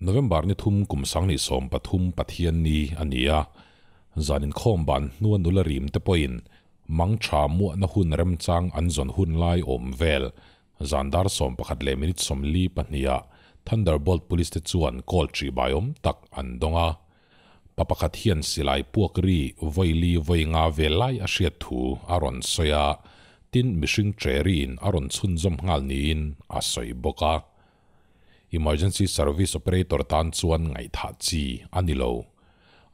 November ni thum kum sang ni som pathum pathian ni ania zanin khom ban nuan nula rim te poin mang tha mu na hun rem chang an zon hun lai om vel zandar som pakhat le minit som li pahnia thunderbolt police te chuan call tri biom tak an donga papakhat hian silai puak ri voili voi nga velai a hriat thu aron soya tin mishing trerin aron chun zom ngal niin a soi boka emergency service operator tan chuan ngai tha chi anilo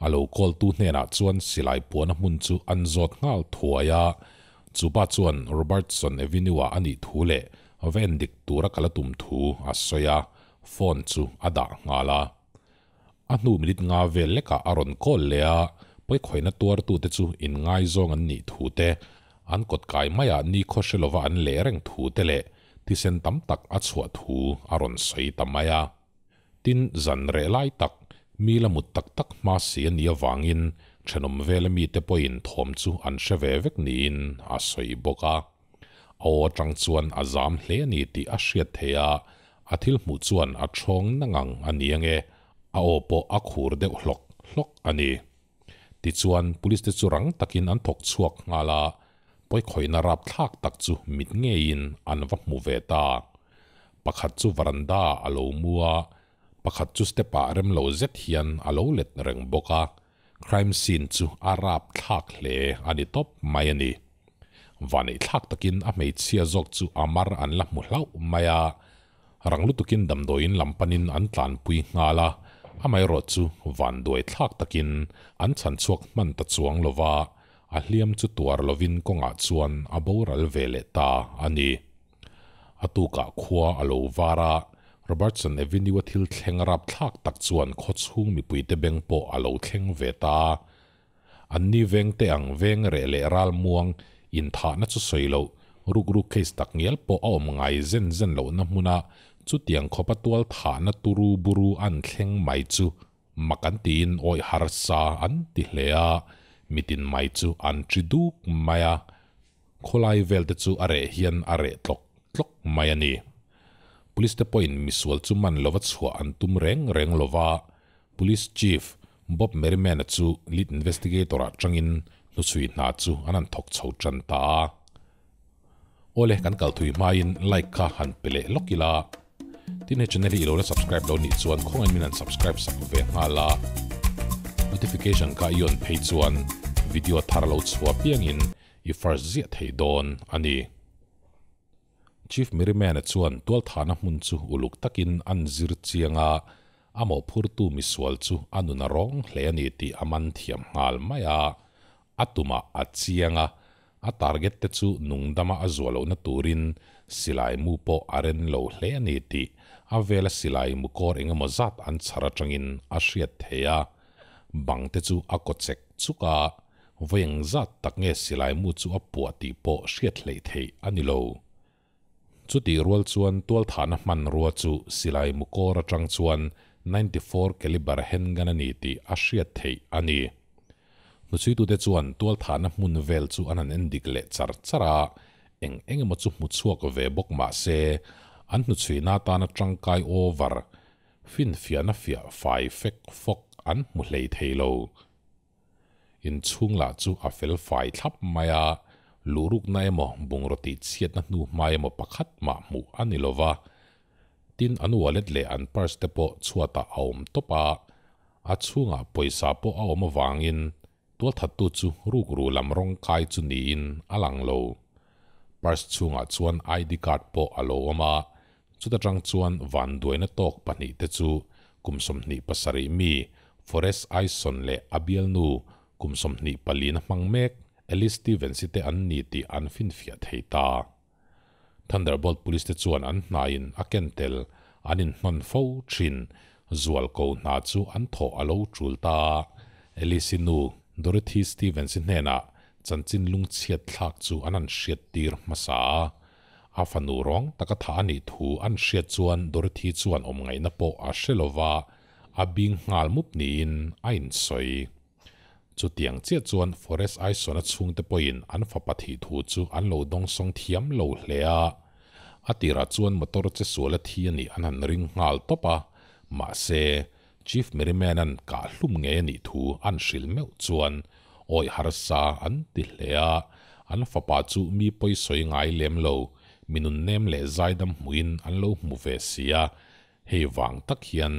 alo call tu hne na chuan silai puan hmun chu an zot ngal thuaya chupa chuan robertson avenue ani thule ven dik tura kala tum thu a soya phone chu ada ngala a nu minit nga vel leka aron call lea poi khoina tuar tu te chu in ngai zong an ni thu te an kot kai maya ni khoshelova an le reng thu te le ti sen tam tak a chua thu aron sei tamaya tin zan re lai tak mi la mut tak tak ma si an ia wangin thenom vele mi te poin thom chu an she ve vek niin a soi boka aw tang chuan azam hle ni ti a hriat theya a. Thil mu chuan a thong nangang aniange a o po a khur de hlok hlok ani ti chuan police te churang takin an thok chuak ngala ปอยคอยนารับทากตักจุมิดเงยินอันวักมูเวตาประคัดจุวรันดาอโลมัวปัะคัดจุสเตปาเรมโลเซเทียนอโลเล็ดเริงบกาครามซินจุอาราบทากเลอันนี้ตบไม่นี่วันนี้ทากตักินอเมเชียจกจุอามารอันละมุเล่าไมยารังลุตุกินดำโดยินลำปนินอันตานปุยงาละอเมรอจุวันด้วยทากตักินอันฉันชวกมันตะจวงลวา a hliam chu tuar lovin konga chuan a boral vele ta ani atuka khua alo vara robertson avenue thil thleng rap thak tak chuan kho chung mi puite beng po alo thleng ve ta an ni veng te ang veng re le ral muang in tha na chu soilo ruk ruk case tak ngel po om ngai zen zen lo na muna chu tiang khopa tual tha na turu buru an thleng mai chu makan tin oi har sa an ti hlea mitin mai chu an tridu maya kholai vel te chu are hian are tlok tlok mai ani. Police te point misual chu man lova chua an tum reng reng lova. Police chief bob merriman chu lead investigator changin nu chui na chu anan thok chho chan ta. Ole kan kal thui main like ka han pele lokila. Tin he channel subscribe lo ni chuan khong an min subscribe sak ve hala notification ka yon page chuan video thar lo chua piang in i first zia thei don ani. Chief miriman chuan tual thana mun chu uluk takin an zir chianga. Amo phur tu mi sual chu anuna rong hle ani ti aman thiam ngal maya. Atuma achianga a target te chu nungdama azwalo na turin. Silai mu po aren lo hle ani ti. A vela silai mu kor enga mozat an chara tangin a bang te chu a ko chek chuka veng zat tak nge silai mu chu a pu ti po hriat hlei thei ani lo chu ti rual chuan tual thana man ruwa chu silai mu ra atang chuan 94 caliber hen gana ni ti a hriat thei ani nu chui tu te chuan tual thana mun vel chu anan endik le char chara eng eng ma chu mu chuak ve bok ma se an nu chui na ta na tangkai over fin fia na fia fai fek fok an mu lei thei lo in chung la chu a fel fai thap maya luruk na emo bung roti chiat na nu mai mo pakhat ma mu ani lova tin anu wallet le an pars te po chuata aum topa a chunga poisa po a awm wangin tua that tu chu ruk ru lam rong kai chu ni in alang lo pars chunga chuan id card po alo ama chuta tang chuan van duaina tok pani te chu kumsom ni pasari mi forest aison le abial nu kumsom ni palin mangmek Alice Stevens te an ni ti an fin fiat hei ta. Thunderbolt police te chuan an nain a kentel anin hnon fo chin zual ko na chu an tho alo chul ta. Alice nu Dorothy Stevens nena chanchin lung chiat thak chu anan hriat tir masa. A fanu rong taka tha ani thu an hriat chuan Dorothy chuan om ngai na po a shelova a bing ngal mup niin ain soi. chu tiang chia chuan forest ai sona chung te poin an fa pathi thu chu an lo dong song thiam lo hlea atira chuan motor che suala thi ani an an ring ngal topa ma se chief merryman an ka hlum nge ni thu an hril meu chuan oi har sa an ti hlea an fapa chu mi poi soi ngai lem lo minun nem le zaidam muin an lo mu ve sia hei wang tak hian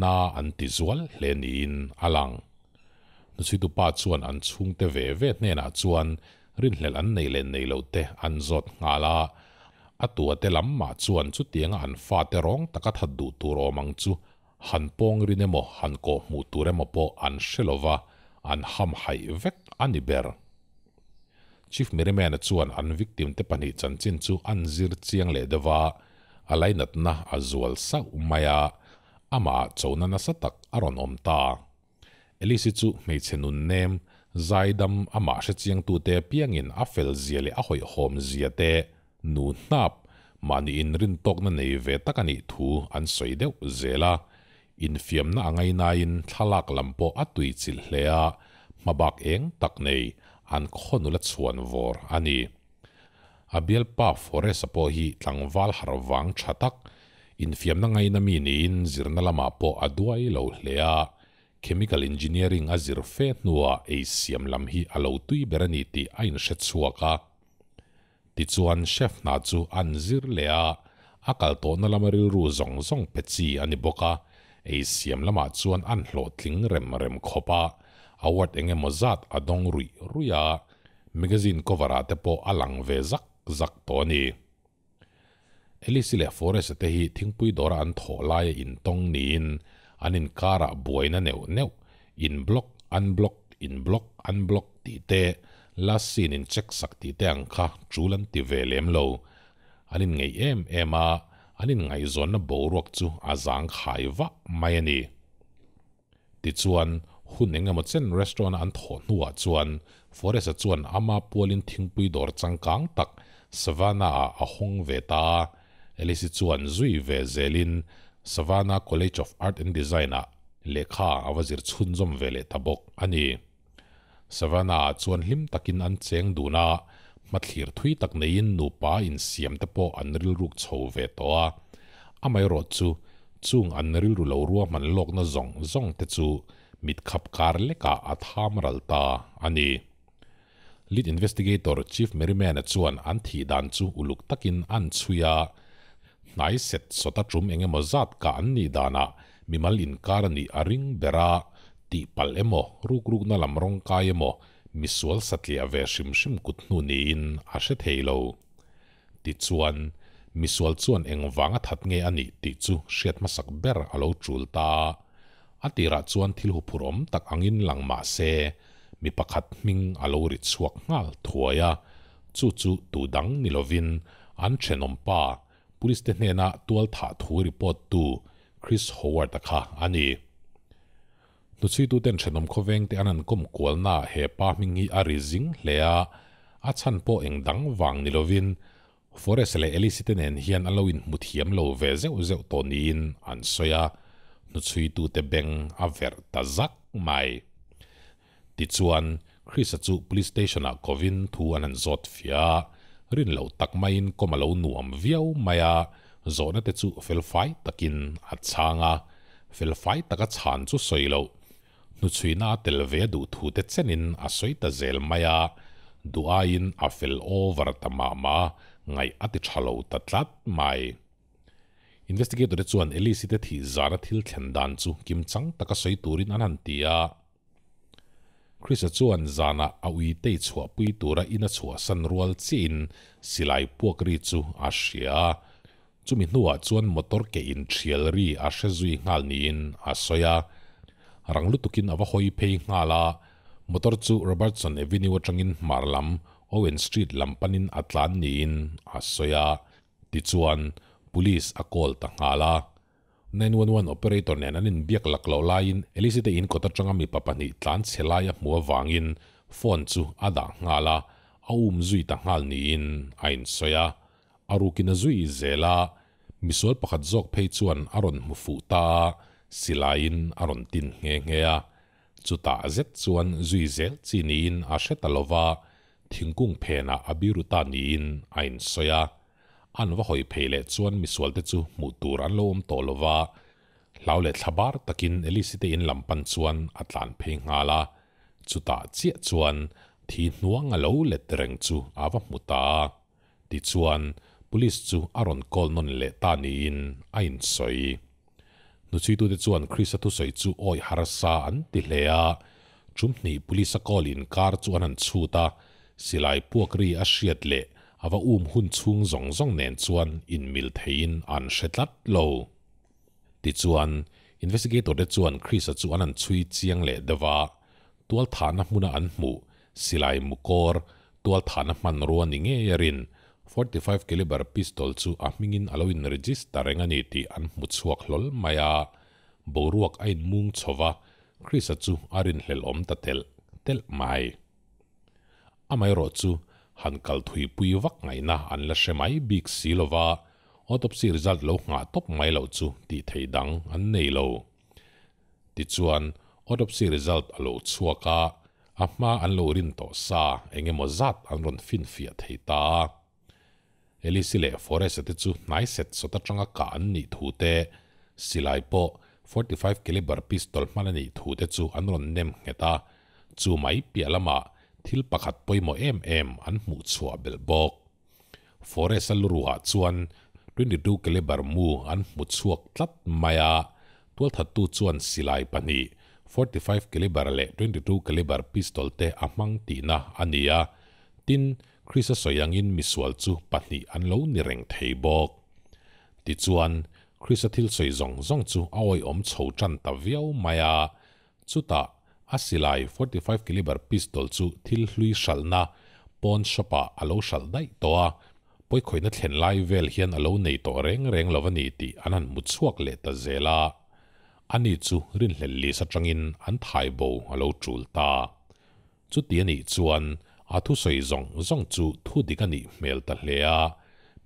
na an ti zual hlen in alang. Nu chu tu pa chuan an chung te ve ve ne na chuan rin hlel an nei len nei lo te an zot nga la. A tua te lam ma chuan chu tianga an fa te rong taka that du tu ro mang chu. Han pong rin emo han ko mu tu re mo po an shelova an ham hai vek ani ber chief meremana chuan an victim te pani chan chin chu an zir chiang le dewa alai nat na azual sa umaya. Ama chona na satak aron omta. elisi chu mei chenun nem, zaidam ama she chiang tu te piangin a fel ziale a hoi hom zia te nu nap, mani in rin tok na nei ve takani thu an soi deuh zela. In fiam na angai na in thalak lampo atui chil hlea mabak eng tak nei, an khonula chuan vor ani. Abial pa forest apo hi tlangwal harwang thatak in fiam na ngai na mi ni in zirna lama po aduai lo hlea. Chemical engineering a zir fe nuwa e siam lam hi alo tui berani ti ain shet chuaka ti chuan chef na chu an zir lea. Akal to na lamaril ru zong zong pechi ani boka e siam lama chuan an hlo tling rem rem khopa awat enge mozat adong rui ruya magazine cover ate po alang ve zak zak to ni elisile forest te hi thingpui dora an tho lai in tong nin anin kara buaina neu. Neu in block unblock in block unblock ti te. Lasin in check sak ti te ang kha chulan ti ve lâu, lo. Anin ngei em ema anin ngai zon na bo ruak chu azang khai wa mai ani ti chuan hun enga mo chen restaurant an tho nuwa chuan. Forest chuan ama polin thingpui dor changkang tak. Savannah Ahong Veta, Elisi chuan Zui Ve Zelin, Savannah College of Art and Design a lekha awazir chunjom vele tabok ani. Savannah chuan Lim takin an cheng duna, mathlir thui tak nein nupa in siam te tapo anril ruk chho ve to a Amai ro chu, chung anril ru lo laurua man lok na zong zong te chu, mit khap kar leka atham ralta ani. lead investigator chief merriman chuan an thi dan chu uluk takin an chuya. Nai set sota trum enge mozat ka an ni dana. Mimal in kar ni aring bera. Ti pal emo ruk ruk na lam rong ka emo. Misual satlia ve shim shim kut nu ni in a she theilo ti chuan misual chuan eng wanga that nge ani ti chu shet masak ber alo chulta atira chuan thil hu phurom tak angin langma se. mi pakhat ming alorit suak ngal thoya chu chu tu dang nilovin an chenom pa. Police te hna tual tha thu report tu chris howard kha ani. Nu chi tu ten chenom khoveng te anan kom kol na he pa ming hi arizing lea a chan po eng dang wang nilovin forest le eliciten en hian aloin muthiam lo ve zeu zeu tonin an soya nu chui tu te beng a ver ta zak mai. Ti chuan Chris chu police station a kovin thu an zot fia. Rin lo tak main ko lo nuam viau maya. Zona te chu fel fai takin a changa fel fai taka chan chu soilo nu chuina tel ve du thu te chenin a soita zel maya. Duain a fel over ta mama ngai ati thalo ta tlat mai. Investigator chuan elicite thi zara thil thendan chu kim chang taka soi turin anantia Krista chuan zana a ui tei chua pui tura ina chua san rual chin silai puak ri chu asia chumi hnuwa chuan motor ke in thial ri a she zui ngal Niin a soya. Ranglu tukin awa hoi phei ngala motor chu Robertson Avenue atangin marlam Owen Street lampanin atlan Niin a soya. Ti chuan police a call ta ngala 911 operator nen anin biak lak lo lain. Elisite in kota changa mi papani tlan chelaya muwa wangin phone chu ada ngala aum zui ta ngal ni in. Ain soya arukina zui zela. Misol pakhat zok phei chuan aron mufu ta. Silain aron tin nge nge a chuta zet chuan zui zel chinin a shetalova thingkung phena abiruta ni in. Ain soya an va hoi phele chuan mi te chu mu tur an lom to lova lau thabar takin elisite in lampan chuan atlan phe nga la. Chuta chia chuan thi nuang a lo let reng chu awa muta ti chuan police chu aron kol non le ta ni in ain soi. Nu chi tu te chuan chris tu soi chu oi harasa an ti hlea. Chum ni police call in kar chuan an chuta silai puak ri a hriat le aber um hun chung song zong nen chuan in mil thein an shetlat lo. Ti chuan investigator de chuan chris chu an an chui chiang le dawa tual thana hmuna an mu silai mukor tual thana man ruan ni nge yarin 45 caliber pistol chu a mingin aloin register engani ti an mu chuak lol maya boruak ain mung chowa chris chu arin hlel om ta tel tel mai. Amai ro chu hắn kal thui pui vak ngai na an la shemai big silova autopsy result lo nga top mai lo chu ti thei dang an nei lo ti chuan autopsy result alo chuaka ama à, an lo rin to sa anh mo zat an ron fin fia thei ta. Elisi le forest ti chu nai set so ta changa ka an ni thu te silai po 45 caliber pistol manani thu te chu an ron nem ngeta chu mai pialama thil pakhat poimo em em an mu chua bel bok forest al ruwa ah chuan 22 caliber mu an mu chuak tlat maya ah. tual thatu chuan silai pani 45 caliber le 22 caliber pistol te amang tina ania ah. tin Chrisa soyangin miswal chu pahni an lo ni reng thei bok ti chuan Chrisa thil soi zong zong chu awai om chho chan ta viau maya chuta asilai 45 caliber pistol chu thil hlui shalna pon shapa alo shal dai toa. Poi khoina thlen lai vel hian alo nei to reng reng lovani ti anan mu chuak le ta zela. Ani chu rin hlel li sa tangin an thai bo alo chul ta. Chu ti ani chuan a thu soi zong zong chu thu dikani mel ta hlea.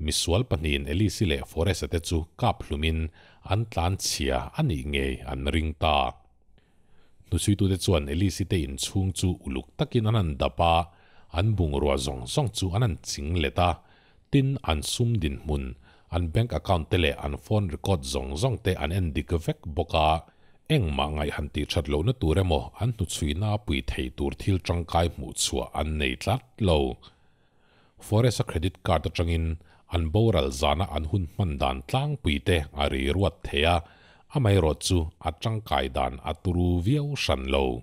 Misual panin Elisile forest te chu kap hlumin an tlan chia ani nge an ring ta nu sui tu te chuan elisi te in chung chu uluk takin anan dapa an bung ruwa zong zong chu anan ching leta, tin an sum din mun, an bank account te le an phone record zong zong te an en dik vek boka, eng ma ngai han ti chat lo na tur emo an nu chui na pui thei tur thil tang kai mu chua an nei tlat lo. Forest credit card atangin an boral zana an hun man dan tlang pui te ari ruat thea amayrochu at changkaidan at turuviaw sanlo.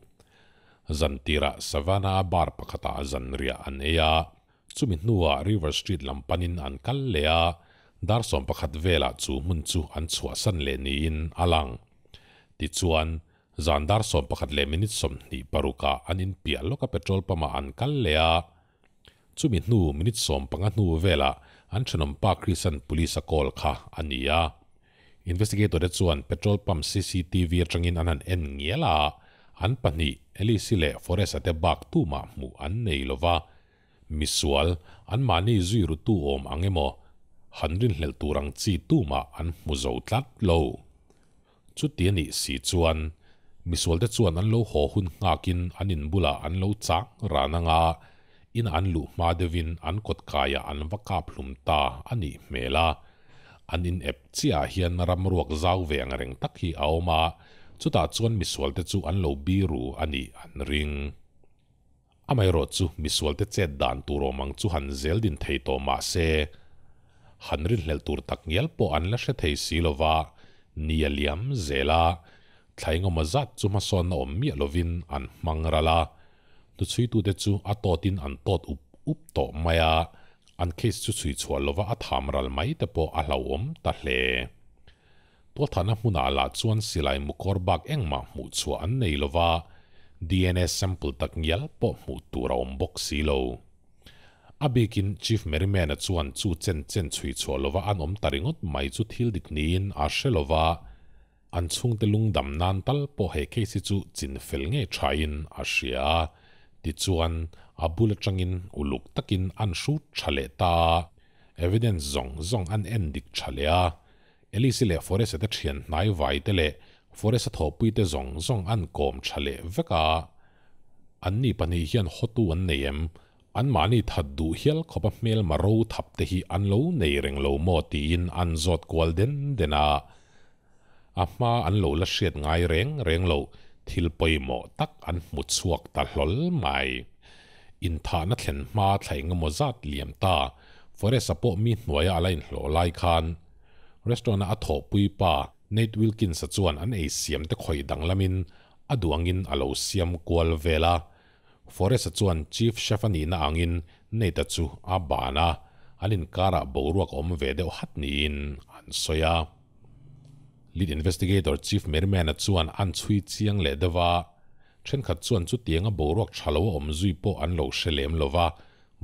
Zantira savana bar pakata zanria aneya, chuminua River Street lampanin an kallea, darsom pakat vela chu munchu an chua san leniin alang. Ti chuan, zan darsom pakat leminit som ni paruka anin pialo ka petrol pama an kallea, chuminu minit som panganu vela an chanompa krisan pulisa kolka aniya. Investigator de chuan petrol pump cctv atangin anan en ngiela an pani elisile forest ate bak tu ma mu an nei lova misual, an mani zuiru tu om angemo. Hanrin hlel turang chi tu ma an muzo tlat lo. Chu ti si chuan. Misual te chuan an lo ho hun ngakin anin bula an lo chak rananga in an lu ma devin an kot kaya an vaka plum ta ani mela. an in app chia hian ramruak zau ve angreng tak hi a awm a chutah chuan misualte chu an lo biru ani an ring. Amai rawt chu misualte chet dan tur awmang chu han zel din thei tawmah se. Han rin hlel tur tak ngial pawh an la hre thei si lova nia liam zela thlaingawma zat chu masawn a awm mia lovin an hmang rala tu chuitu te chu a tawtin an tot up up tawh mai a an case chu chui chua lova a thamral mai te po a lawom ta hle to thana muna la chuan silai mukor bak engma mu chu an nei lova DNA sample tak ngial po mu tu raum bok a bekin chief merimen a chuan chu chen chen chui chua lova an om taringot mai chu thil dit niin a shelova an chung te lung dam nan tal po he case chu chin fel nge thain a shia ti chuan a bul changin uluk takin an shu chale ta evidence zong zong an en dik chalea elisile forest te thian nai vai te le forest tho pui te zong zong an kom chale veka an ni pani hian hotu an neem an mani thật du hial khopa mel maro thap te hi an lo nei reng lo mo ti in an zot kwal den dena ama an lo la hriat ngai reng reng lo thil poimo tak an mu chuak ta hlol mai อินทานัทเห็นมาไถงมจัดเหลี่ยมตาฟอร์เรสปอมีหน่วยอะไรหลอลายคันรีสตอนาอโถปุยป้าเนทวิลกินสะจวนอันเอเสียมตะคอยดังละมินอดวงอินอโลเสียมกวลเวลาฟอร์เรสะจวนชีฟเชฟานีน่าอังินเนตจูอาบานาอันินการะบรวกอมเวเดอฮัตนีนอันสยา Lead Investigator Chief Merman จวนอันชุยเจียงเลดว่า เช่นขัดส่วนจุดเตียงบรวกชะลอมจุยปออันโลเชลมโลวา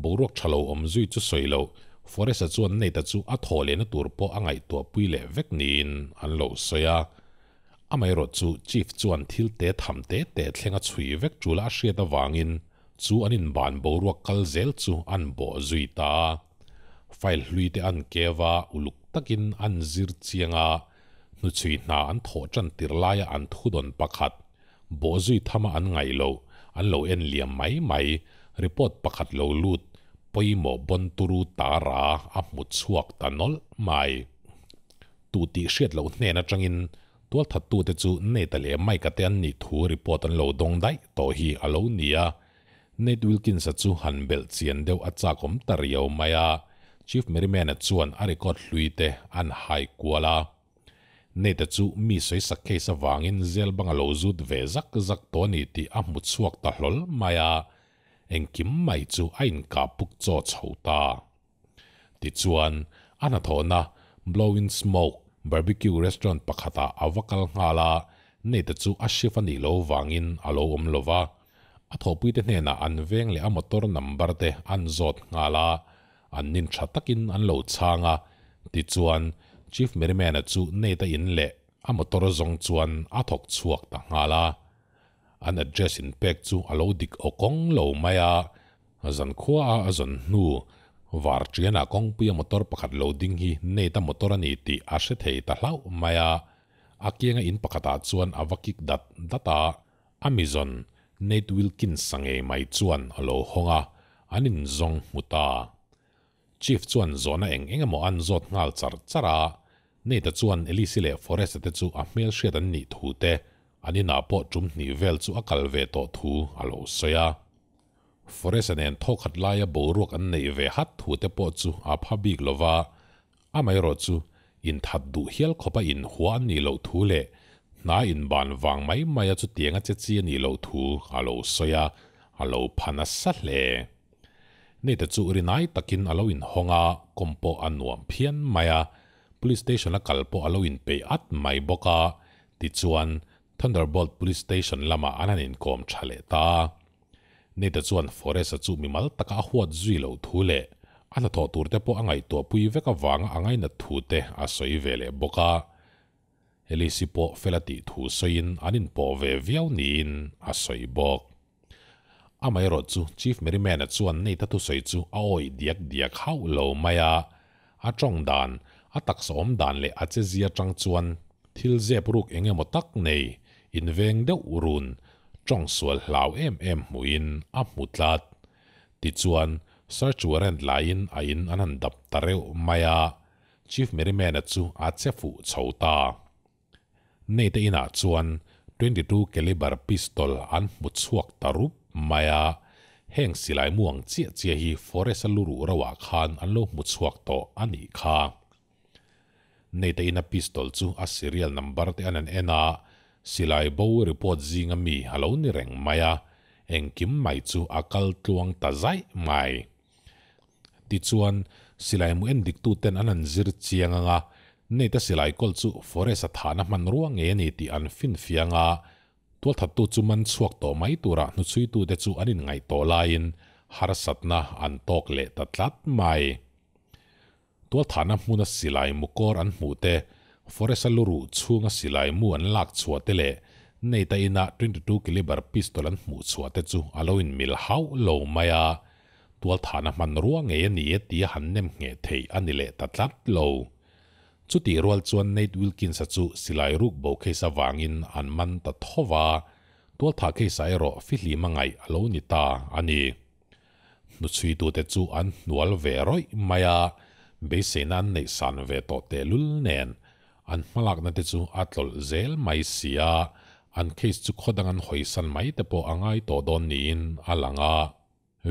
บรวกชะลอมจุยจุสอยโลฟอเรสส่วนในตัดจูอัทโหเลนตัวปออังไงตัวปุยเลเวกนีนอันโลเซียอเมรอจูจีฟจวนทิลเตทำเตเตเทงชุยเวกจูลาเชียตวางินจูอันินบานบรวกกัลเซลจูอันโบจุยตาไฟลุยเตอันเกวาอุลุกตะกินอันซิรเจียงานุชุยนาอันโถจันติรลายอันทุดอนปะขัด โบจุยทำมาอันไงโลอันโลเอ็นเลียมไหมไหมรีพอร์ตประกาศโลลุดปอยหมอบนตูรูตาราอับมุดสวกตันอลไม่ตูตีเสีดโลเนนะจังอินตัวทัดตูเตจูเนตเลไม่กระเตนนิทูรีพอร์ตันโลดงได้ต่อฮีอโลเนียเนดวิลกินสัจจุหันเบลเซียนเดวอาจากย์มตรียวม่อาชีฟเมริแมนจวนอริกอดลุยเตอันไฮกัวลา nei ta chu mi soi sak ke sa wangin zel banga lo zut ve zak zak to ni ti a mu chuak ta hlol maya eng kim mai chu ain ka puk cho chho ta. Ti chuan ana thona blowing smoke, barbecue restaurant pakhata awakal ngala nei ta chu a shifani lo wangin alo om lova a thopui te na an veng le a motor number te an zot ngala an nin tha takin an lo changa ti chuan chief merman chu nei ta in le. A motor zong chuan a thok chuak ta ngala an address in pek chu alo dik o kong lo maya zan khua a zan nu. Var chiana kong pia motor pakhat loading hi nei ta motor ani ti a she thei ta hlau maya a. Kianga in pakhata chuan avakik dat data amazon, Nate wilkins sange mai chuan alo honga. Anin zong muta. Chief chuan zona eng engemaw an zot ngal char chara nei ta chuan elisile forest te chu a hmel hriat an ni thu te ani na po chum ni vel chu akal ve to thu alo soya forest nen tho khat laia bo ruak an nei ve hat thu te po chu a phabik lova a mai ro chu in that du hial khopa in huan ni lo thu le na in ban wang mai maya chu tianga che chi ni lo thu alo soya alo phana sa le nei ta chu ri nai takin alo in honga kompo anuam phian maya police station la kalpo alo in pe at mai boka ti chuan Thunderbolt Police Station lama anan in kom chale ta. Nei ta chuan forest chu mi mal taka huat zui lo thu le. Ana tho tur te po angai to pui veka wanga angai na thu te a soi vele boka. Elisi po felati thu soin anin po ve viau niin a soi bok. Amai ro chu Chief Merryman chuan nei ta tu soi chu a oi diak diak hau lo maya. A chong dan, atak tak som dan le a zia chang chuan. Thil zep ruk enge mo tak nei. in veng deuh urun. Trong sual hlau em em muin a mutlat ti chuan search warrant lain a in anan dap tareu maya chief merryman chu a chefu chhota nei te ina chuan 22 caliber pistol an mutchuak tarup maya heng silai muang chia chia hi forest luru rawa khan an lo mutchuak to ani kha. nei te ina pistol chu a serial number te anan ena. Silai bo report zinga mi. Halo ni reng maya. Eng kim mai chu akal tluang ta zai mai. Ti chuan silai mu en dik tu ten anan zir chianga nga nei ta silai kol chu forest thana man ruang nge ni ti an fin fianga tual that tu chu man chuak to mai tura nu chui tu te chu anin ngai to lain. Har satna an tok le tatlat mai. Tua tlat mai tual thana hmuna silai mu kor an mu te. Forest luru chunga silai mu an lak chua te le. Nei ta ina 22 caliber pistol an mu chua te chu. Aloin mil hau lo maya tual thana man ruwa nge ni e ti han nem nge thei ani le ta lo. Chu ti rual chuan nate wilkins sa chu silai ruk bo khe sa wangin an man ta thowa. Tual tha khe sa ero fi hli mangai alo ni ta, ani. Nu chui tu te chu an nual ve roi maya senan nei san ve to te lul nen an malak na te chu atlol zel mai sia an case chu khodangan hoisan mai te po angai to don niin alanga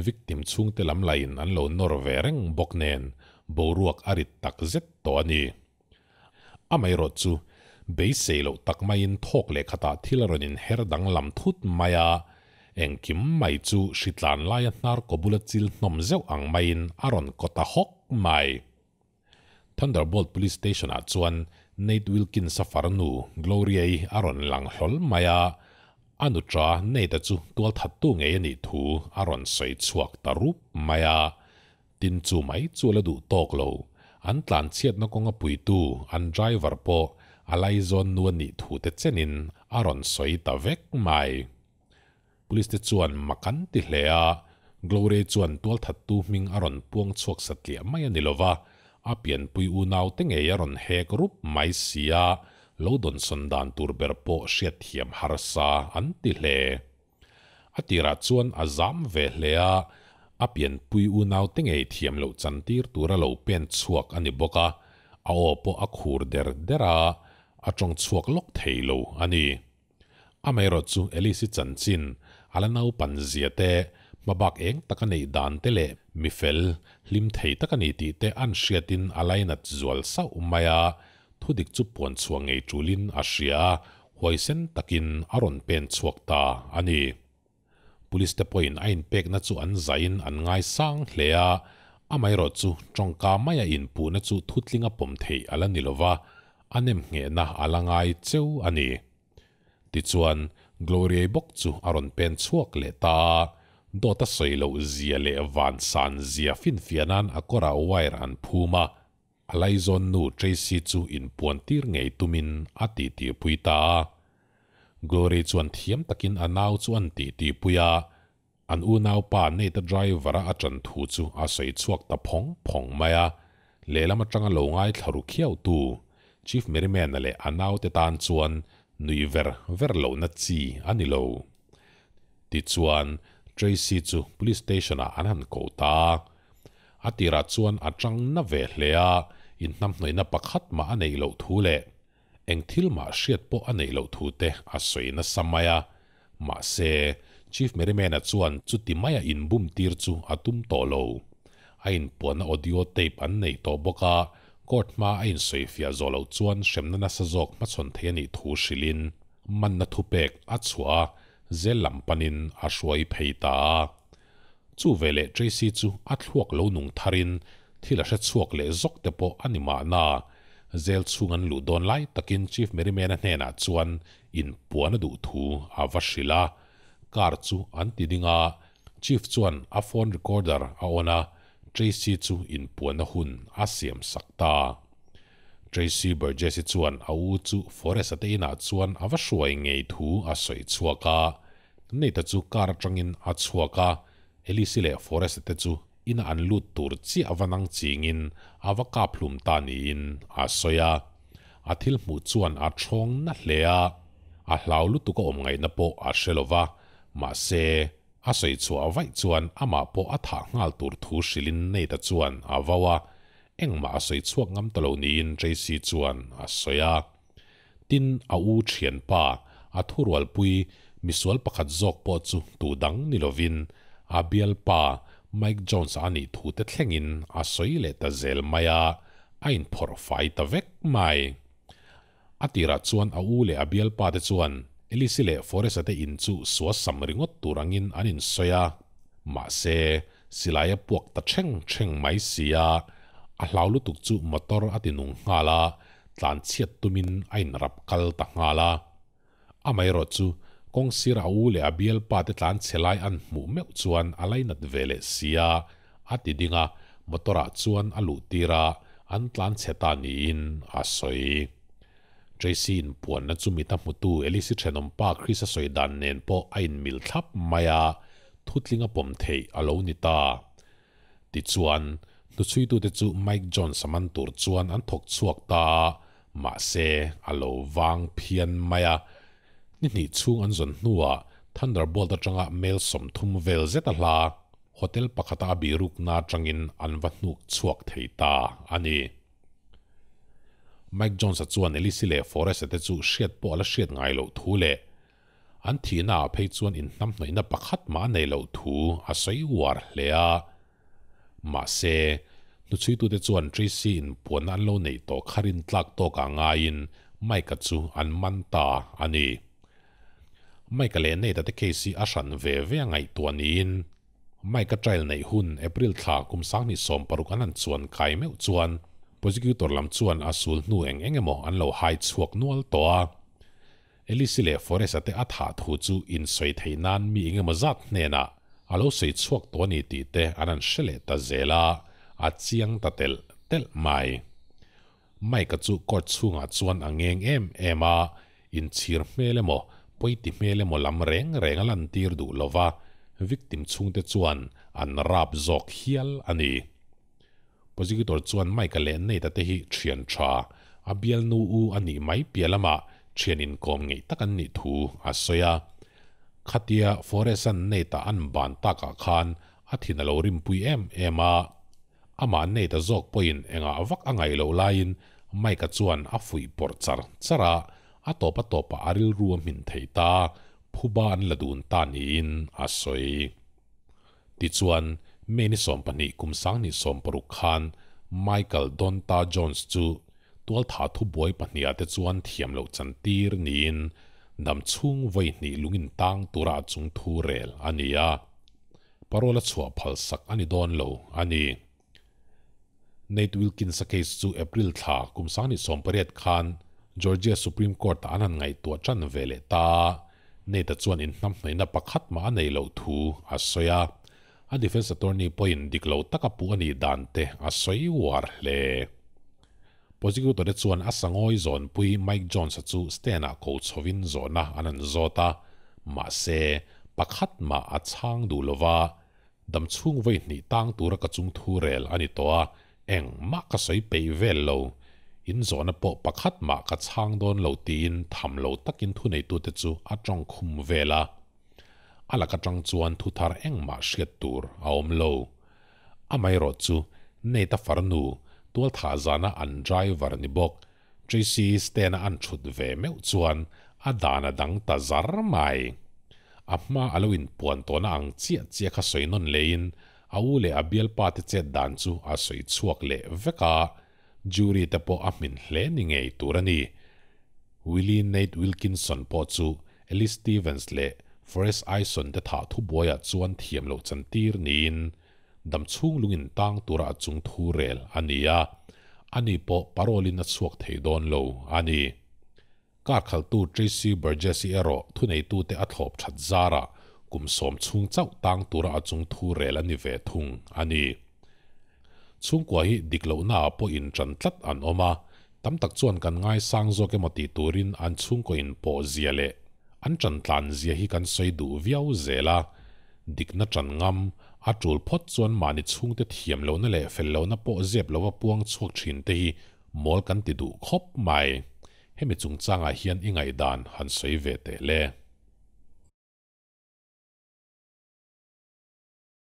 victim chung te lam lain an lo nor vereng boknen boruak arit tak zet to ani amai ro chu bei selo tak mai in thok le khata thilaronin her dang lam thut maya eng kim mai chu shitlan lai nar ko bulachil nom zeu ang main aron kota hok mai Thunderbolt Police Station a chuan Nate Wilkin safarnu Gloria aron lang hol maya anu tra Nate chu tual that tu nge ni thu aron soi chuak tarup maya tin chu mai chu la du tok lo an tlan chiat na konga pui tu an driver po alai zon nuan ni thu te chenin aron soi ta vek mai police te chuan makan ti hlea glory chuan tual that tu ming aron puang chuak satlia mai ani lova a pian pui u nau te nge aron he group mai sia. Lo don son dan tur ber po hriat hiam har sa an ti hle. Atira chuan azam ve hlea. A pian pui u nau te nge thiam lo chan tir tura lo pen chuak ani boka. A o po a khur der dera. A chong chuak lok theilo ani. A mai ro chu elisi chan chin. Ala nau pan zia te. Mabak eng takanei dan te le mi fel lim thei takani ti te an hriatin alaina zual sa umaya. Thudik chu puan chuang ei chulin a hria hoisen takin aron pen chuakta ani. Police te point ain pek na chu an zain an ngai sang hlea. Amai ro chu tongka maya in pu na chu thutlinga pom thei ala nilova anem nge na alangai cheu ani. Ti chuan glory bok chu aron pen chuak le ta. Do ta soilo zia le van san zia fin fianan akora wire an phuma alai zon nu tracy chu in puan tir ngei tumin ati ti puita glory chuan thiam takin anau chuan ti ti puya an u nau pa ne ta driver a chan thu chu a sei chuak ta phong phong maya le lama tanga lo ngai tharu khiau tu chief merryman le anau te tan chuan nui ver ver lo na chi ani lo ti chuan JC chu police station a an han ko ta atira chuan atang na ve hlea in nam noi na pakhat ma anei lo thu le. Eng thil ma hriat po anei lo thu te, a soi na samaya ma se, chief merryman a chuan chu ti maya in bum tir chu atum to lo. A in pon audio tape an nei to boka court ma a in soi fia zo lo chuan shremna na sa zok ma chon the ni thu shilin. Man na thu pek a chua. Zel lam panin a hruai pheita. Chu vele jc chu a thluak lo nung tharin thila hre chuak le zok te po anima na zel chungan lu don lai takin chief merimena a chuan in puan du thu a vashila kar chu an ti dinga chief chuan a phone recorder a ona jc chu in puan na hun a siam sakta tracy burgess chuan a u chu forest ate ina chuan a va hruai ngei thu a soi chuaka nei ta chu kar tangin a chhuwa ka elisile forest te chu ina an lut tur chi awanang chingin awa ka phlum ta ni in a soya a thil mu chuan a thong na hlea a hlau lu tu ko om ngai na po a shelova ma se a soi chu a vai chuan ama po a tha ngal tur thu shilin nei ta chuan a wawa eng ma soi chuak ngam talo ni in jc chuan a soya tin a u thian pa a thurwal pui misual pakhat zok po chu tu dang nilovin a bial pa Mike Jones ani thu te thlengin a soi le ta zel maya ain phor fai ta vek mai atira chuan a u le a bial pa te chuan elisile forest ate in chu suwa samringot turangin anin soya ma se silaya puak ta cheng cheng mai sia a hlaulu tuk chu motor ati nung ngala tlan chiat tumin ain rap kal ta ngala a mai ro chu kong sira u le abial pa te tlan chelai an mu me chuan alai nat vele sia ati dinga motora chuan alu tira an tlan cheta ni in a soi JC in puan na chumi ta mutu elisi thenom pa Chris soi dan nen po ain mil thap maya thutlinga pom thei alo ni ta ti chuan tu chui tu te chu Mike John saman tur chuan an thok chuak ta ma se alo wang phian maya นี่หนีช่วงอันสนนัวทันดร์บอลตะจังอะเมลสมทุมเวลเซตลาโฮเทลปักตาบีรุกนาจังอินอันวัดนุกชวกเทตาอันนี้ไมค์จอนสัตว์นเอลิสิเล่ฟอร์เรสเตจูเชียดปอและเชียดไงโลทูเล่อันที่น่าเพจวนอินน้ำหน่อยนับปักขัดมาในโลทูอาศัยวารเลียมาเซนุชุยตัวเดจวนทรีซินปวนอันโลในโตคารินตลักโตกางายินไม่กัจจุอันมันตาอันนี้ hnoi na pakhat chuan mai ka le nei ta te a shan ve ve ngai mai ka nei hun april tha kum sang ni som paruk an an chuan kai meu chuan. Prosecutor lam chuan asul nu eng engemaw an lo hai chuak nual to a elisile forest ate a tha thu chu in soi theinan mi engemaw zat hna alo sei chuak to ni ti te anan shele ta zela. A chiang ta tel tel mai. Mai ka chu court chunga chuan angeng em ema in chir mele poi ti mele mo lam reng reng lan tir du lova victim chung te chuan an rap zok hial ani. Prosecutor chuan mai ka len nei ta te hi thian tha. A bial nu u ani mai pialama thian in kom ngei takan ni thu asoya khatia foresan nei ta an ban ta ka khan athina lo rim pui em ema ama nei ta zok poin enga awak angai lo lain mai ka chuan a fui por char chara. A topa topa aril ruam min theita phuban ladun ta ni in a soi ti chuan me ni som pani kum sang ni som paru khan michael donta jones chu tual tha thu boy pahnia te chuan thiam lo chan tir nin dam chung voi ni lungin tang tura chung thu rel ania parola chua phal sak ani don lo ani Nate Wilkins sa case chu April tha kum sang ni som pariat khan Georgia Supreme Court anan ngai tua chan vele ta. Nei ta chuan in hnam hnai na pakhat ma nei lo thu. A soya a defense attorney point diklo takapu ani dante a soi war le. Prosecutor de chuan a sangoi zon pui Mike Jones chu stena ko chovin zona anan zota ma se pakhat ma a chang du lova dam chung vai ni tang tura ka chung thu rel ani to a eng ma ka soi pe vel lo. อินโซนปปักัดมากระช่างโดนเหลาตีนทำเหลาตักินทุในตัวเตจูอาจองคุมเวลาอาลักจังจวนทุทารเองมาเชียตูร์เอามโลอาไม่รอจูในตาฟารนูตัวท่าจานะอันใจวารนิบกจีซีสเตนอันชุดเวเมวจวนอาดานะดังตาจารไม่อามาอลวินปวนตัวนังเจียเจียขสวยนนเลนเอาเลอเบียลปาติเจดดันจูอาสวยชวกเลเวกา jury tapo amin hle ningei turani. Willie Nate Wilkinson po chu Alice Stevens le Forrest Ison da tha thu boya chuan thiam lo chan tir niin dam chung lungin tang tura chung thu rel ania ani po parolin na chuak thei don lo ani. Kar khal tu Tracy Burgess ero thu nei tu te athlop that zara. Kum som chung chau tang tura chung thu rel ani ve thung ani. Chung kwa hi diklo na po in tran tlat an oma tam tak chuan kan ngai sang zo ke mati turin an chung ko in po zia le an tran tlan zia hi kan soi du viau zela dik na tran ngam a chul phot chuan mani chung te thiam lo na le fel lo na po zep lo wa puang chuak thin te hi. Mol kan ti du khop mai hemi chung changa à hian ingai dan han soi ve te le